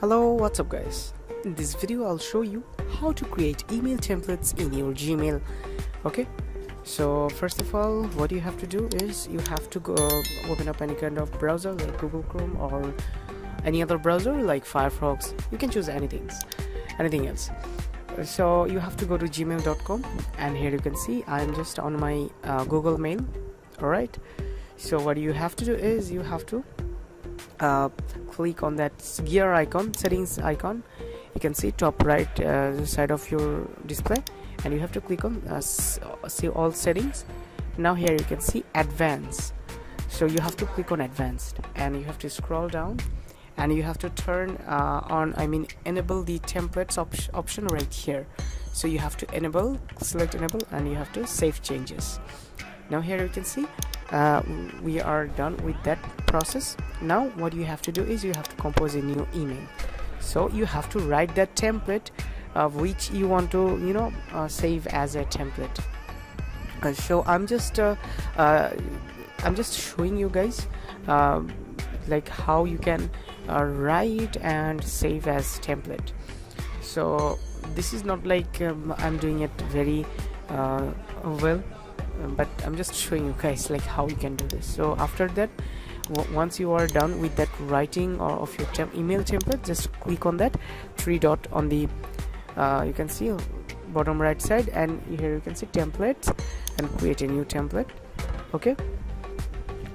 Hello, what's up guys? In this video I'll show you how to create email templates in your Gmail. Okay, so first of all what you have to do is you have to go open up any kind of browser like Google Chrome or any other browser like Firefox. You can choose anything, anything else. So you have to go to gmail.com and here you can see I'm just on my uh, Google Mail. Alright, so what you have to do is you have to uh, click on that gear icon settings icon. You can see top right uh, side of your display and you have to click on uh, see all settings. Now here you can see advanced. So you have to click on advanced and you have to scroll down and you have to turn uh, on I mean enable the templates op option right here. So you have to enable select enable and you have to save changes. Now here you can see uh, we are done with that process. Now what you have to do is you have to compose a new email. So you have to write that template of which you want to you know uh, save as a template. Uh, so I'm just uh, uh, I'm just showing you guys um, like how you can write and save as template. So this is not like um, I'm doing it very well but I'm just showing you guys like how you can do this. So after that once you are done with that writing or of your temp email template just click on that three dot on the uh, you can see bottom right side and here you can see templates and create a new template. Okay?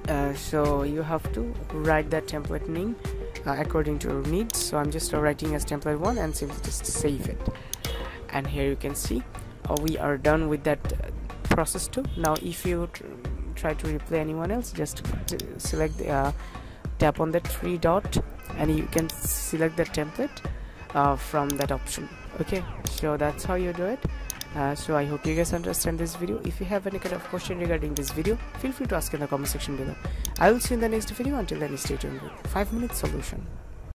Uh, so you have to write that template name uh, according to your needs. So I'm just writing as template one and simply just save it. And here you can see we are done with that process too now if you try to replay anyone else just select the uh, tap on that three dot and you can select the template uh, from that option. Okay? So that's how you do it. Uh, so I hope you guys understand this video. If you have any kind of question regarding this video feel free to ask in the comment section below. I will see you in the next video. Until then stay tuned with 5 minute solution